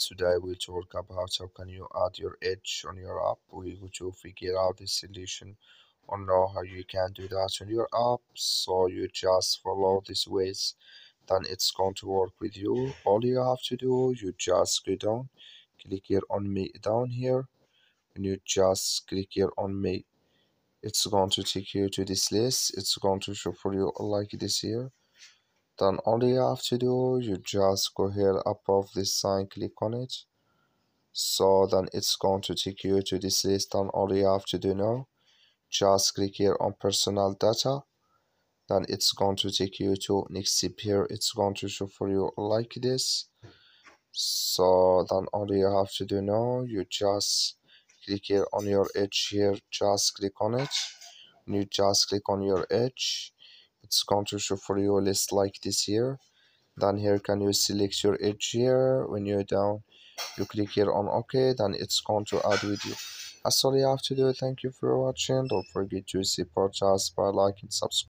today we'll talk about how can you add your edge on your app. We're going to figure out the solution or know how you can do that on your app. So you just follow these ways then it's going to work with you. All you have to do you just go down click here on me down here and you just click here on me. It's going to take you to this list. It's going to show for you like this here then all you have to do you just go here above this sign click on it. So then it's going to take you to this list and all you have to do now. Just click here on personal data. Then it's going to take you to next step here. It's going to show for you like this. So then all you have to do now you just click here on your edge here. Just click on it. You just click on your edge it's going to show for you a list like this here then here can you select your edge here? When you're down you click here on ok then it's going to add with you. That's all you have to do. Thank you for watching. Don't forget to support us by liking subscribe